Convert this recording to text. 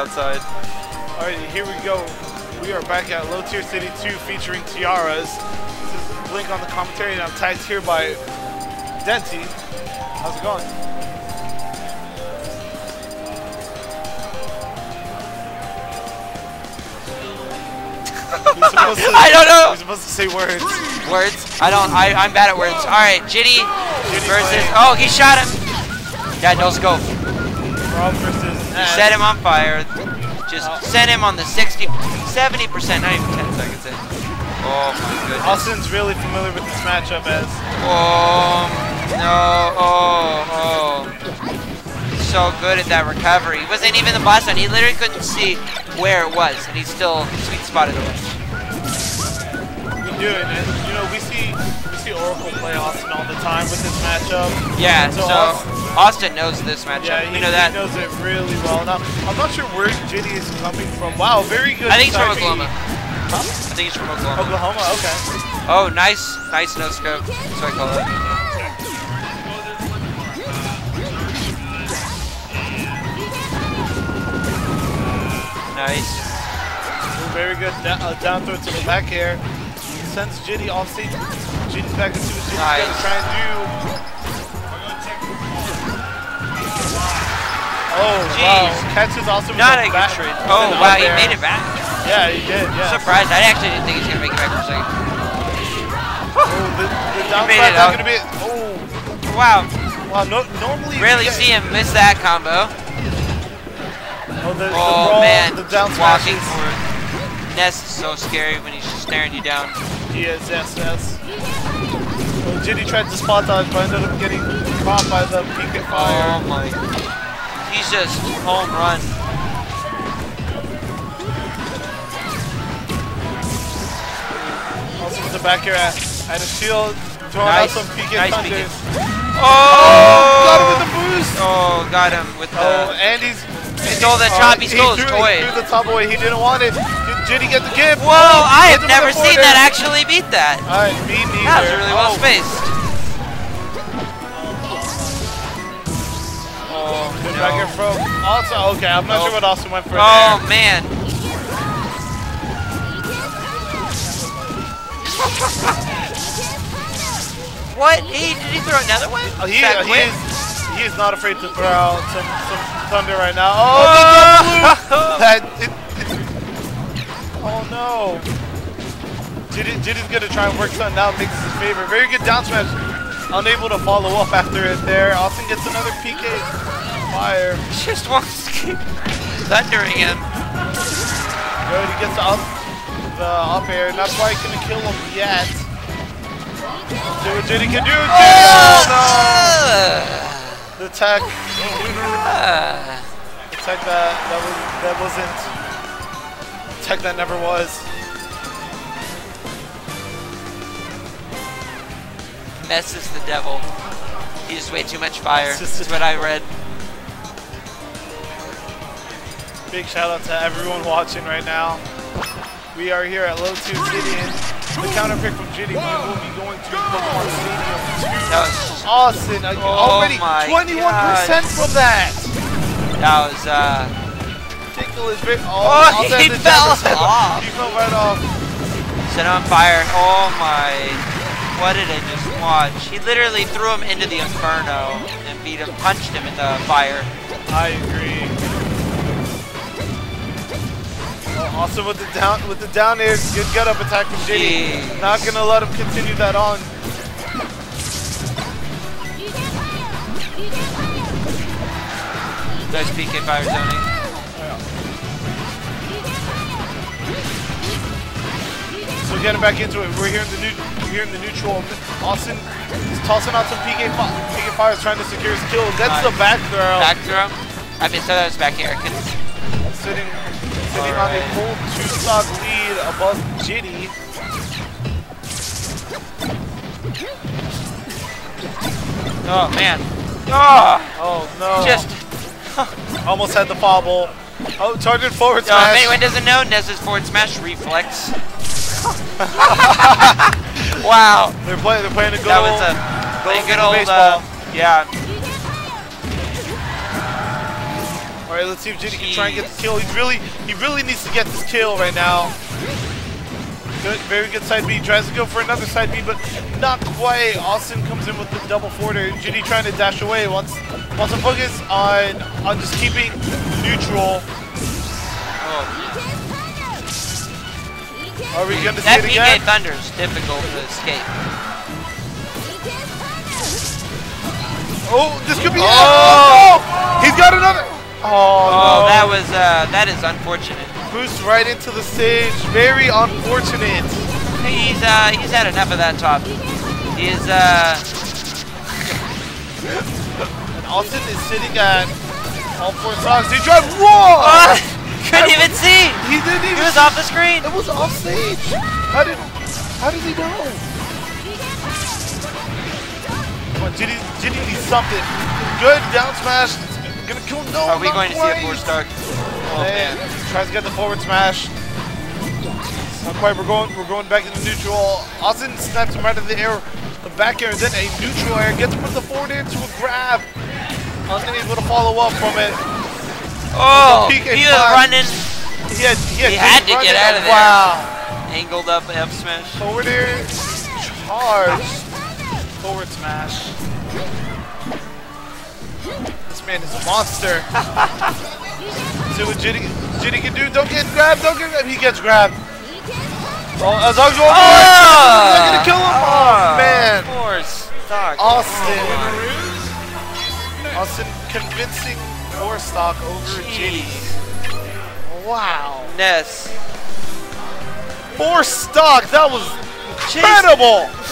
outside. Alright, here we go. We are back at Low Tier City 2 featuring Tiaras. This is Blink on the commentary, and I'm tagged here by Denti. How's it going? To- I don't know. You're supposed to say words. Words? I don't. I, I'm bad at words. All right, Jitty Jitty versus. playing. Oh, he shot him. Yeah, no scope. Rob versus. Set him on fire. Just Oh. set him on the 60, 70 percent, not even 10 seconds in. Oh my goodness. Awestin's really familiar with this matchup as Oh no. Oh oh. So good at that recovery. He wasn't even the blast zone. He literally couldn't see where it was, and he still sweet spotted it. we do it, and you know we see we see Oracle play Awestin all the time with this matchup. Yeah. So So, Awestin- Awestin knows this matchup. Yeah, he, we know that. he knows it really well. Now I'm not sure where Jitty is coming from. Wow, very good. I think he's from. Oklahoma. I think he's from Oklahoma. Oklahoma, okay. Oh, nice, nice no scope. That's what I call it. Nice. Very good uh, down throw to the back air. Sends Jitty off stage. Jitty's back into what Jitty's Nice. gonna try and do. Oh wow! Jeez. Catches also Not the a good back- trade. Oh wow, he made it back. Yeah, he did. Yeah. Surprised. I actually didn't think he was gonna make it back for a second. Oh, the, the down made it not out. gonna be. Oh, Wow. wow! No, normally. Rarely see him miss that combo. Oh, the, the Oh brawl, man, the down just walking smashes. forward. Ness is so scary when he's just staring you down. He is, yes, yes. Well, tried to spot dodge, but ended up getting caught by the PK and oh fire. Oh my. He's just home run. Also with the back air at, at a shield, throwing out Nice, some PK nice thunders. Oh, oh! Got him with the boost! Oh, got him with oh, the. Oh, and he's... He stole the uh, top, he stole his toy. He threw the top away, he didn't want it. Did Jitty get the gift? Whoa! Oh, I have never seen that actually beat that. Alright, me neither. That was really well Oh. spaced. Oh, good No. back air from Awestin. Okay, I'm not Nope. sure what Awestin went for Oh there. man. what? He did he throw another one? Oh, he, That uh, he, is, he is not afraid to throw out some, some thunder right now. Oh, the Oh! that it, it, oh no. Jitty, Jitty's gonna try and work something out, makes his favor. Very good down smash. Unable to follow up after it there. Awestin gets another PK fire. just wants to keep thundering him. Good, he gets up, the up air. Not quite gonna kill him yet. Do what Jitty can do. Jitty, oh no! The tech, Uh, the tech that that was that wasn't tech that never was. Ness is the devil. He just way too much fire. Ness is That's what I read. Big shout out to everyone watching right now. We are here at Low 2 City and the counter pick from Jitty. We will be going to Pokemon Stadium That was, 2. Awestin, uh, Oh already 21% from that. that was, uh, Ridiculous. Very, Oh, oh also he had fell off. He fell right off. set him on fire. Oh my. What did I just watch? He literally threw him into the inferno and beat him, punched him in the fire. I agree. Oh, also with the down with the down air, good gut up attack from Jitty. Jeez. Not gonna let him continue that on. Nice PK fire zoning. Getting back into it, we're here in the new, we're here in the neutral. Awestin is tossing out some PK, fi- PK fires, trying to secure his kill. That's the back throw. Back throw. I mean, so that was back here. Couldn't- Sitting, sitting on a full two stock lead above Jitty. Oh man. Oh, Oh no! just. almost had the fobble. Oh, targeted forward Oh, if anyone doesn't know, Ness's forward smash reflex. wow. They're playing. They're playing a good That old. was a, a good old old, baseball. uh, yeah. All right, let's see if Jitty can try and get the kill. He's really, he really needs to get this kill right now. Good, very good side B. Tries to go for another side B, but not quite. Awestin comes in with the double forwarder. Jitty trying to dash away. Wants, wants to focus on, on just keeping neutral. Are we gonna see That it PK again? Thunder's difficult to escape. Oh, this could be. Oh! Oh! He's got another. Oh, Oh, no. that was uh, that is unfortunate. boost right into the stage. Very unfortunate. He's uh, he's had enough of that top. He is uh, And Awestin is sitting at all four stocks. He tried. Whoa! couldn't even see. He didn't He even. was off the screen. It was off stage. How did? How did he know? Come on, Jitty, Jitty needs something. Good down smash. Gonna kill. No. Are we going to see a four star? Oh And man. tries to get the forward smash. Not quite. We're going. We're going back into neutral. Awestin snaps him right in the air, the back air, and then a neutral air. Gets with the forward air to a grab. Unable to follow up from it. Oh, PK he was running, He had. He had, He had to running. get out of there. Wow. angled up F smash. Forward air. Charge. Forward smash. This man is a monster. See what Jitty, Jitty can do. Don't get grabbed. Don't get grabbed. He gets grabbed. Oh, as long as ah! you're Oh! not gonna kill him. Oh, man. Four stock. Awestin. Awestin convincing four stock over. Jeez. Wow. Ness. Four stock. That was Jeez. incredible.